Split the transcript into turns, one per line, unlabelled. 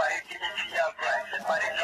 Marie, que a gente já vai, você parece